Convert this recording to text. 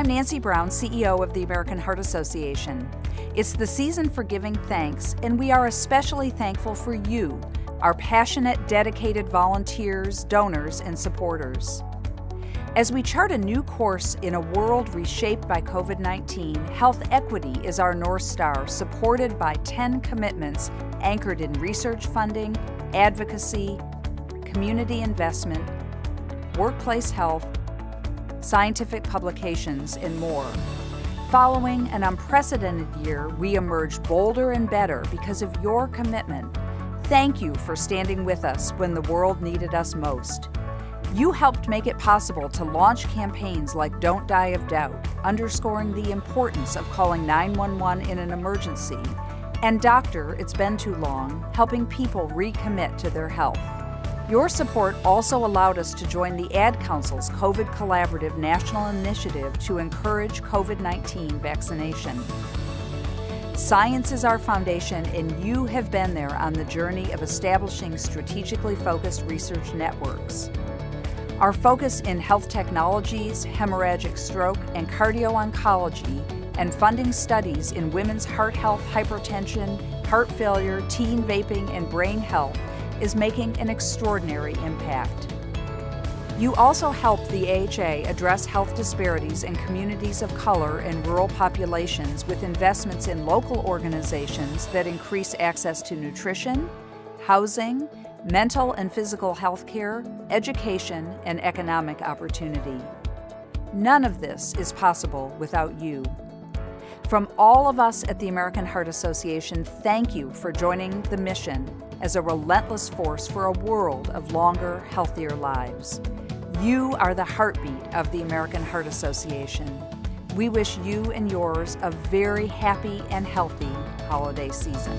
I'm Nancy Brown, CEO of the American Heart Association. It's the season for giving thanks, and we are especially thankful for you, our passionate, dedicated volunteers, donors, and supporters. As we chart a new course in a world reshaped by COVID 19, health equity is our North Star, supported by 10 commitments anchored in research funding, advocacy, community investment, workplace health, scientific publications, and more. Following an unprecedented year, we emerged bolder and better because of your commitment. Thank you for standing with us when the world needed us most. You helped make it possible to launch campaigns like Don't Die of Doubt, underscoring the importance of calling 911 in an emergency, and Doctor, It's Been Too Long, helping people recommit to their health. Your support also allowed us to join the Ad Council's COVID Collaborative National Initiative to encourage COVID 19 vaccination. Science is our foundation, and you have been there on the journey of establishing strategically focused research networks. Our focus in health technologies, hemorrhagic stroke, and cardio oncology, and funding studies in women's heart health, hypertension, heart failure, teen vaping, and brain health is making an extraordinary impact. You also help the AHA address health disparities in communities of color and rural populations with investments in local organizations that increase access to nutrition, housing, mental and physical health care, education, and economic opportunity. None of this is possible without you. From all of us at the American Heart Association, thank you for joining the mission as a relentless force for a world of longer, healthier lives. You are the heartbeat of the American Heart Association. We wish you and yours a very happy and healthy holiday season.